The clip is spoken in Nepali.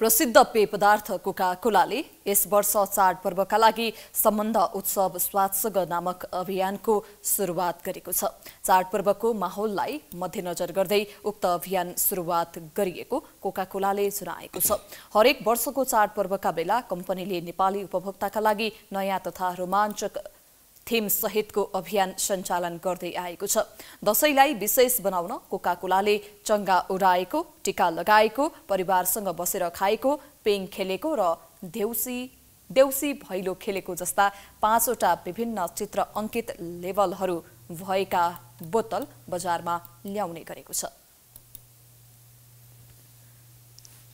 प्रसिद्ध पेय पदार्थ कोका कोलाले यस वर्ष चाडपर्वका लागि सम्बन्ध उत्सव स्वात्सग नामक अभियानको सुरुवात गरेको छ। चाडपर्वको माहौललाई मध्यनजर गर्दै उक्त अभियान सुरुवात गरिएको कोका कोलाले जनाएको छ। हरेक वर्षको चाडपर्वका बेला कम्पनीले नेपाली उपभोक्ताका लागि नयाँ तथा रोमाञ्चक थीम सहितको अभियान सञ्चालन गर्दै आएको छ। दसैँलाई विशेष बनाउन कोका कोलाले चङ्गा उडाएको टिका लगाएको परिवारसँग बसेर खाएको पेङ खेलेको र देउसी देउसी भैलो खेलेको जस्ता पाँचवटा विभिन्न चित्र अङ्कित लेभलहरू भएका बोतल बजारमा ल्याउने गरेको छ।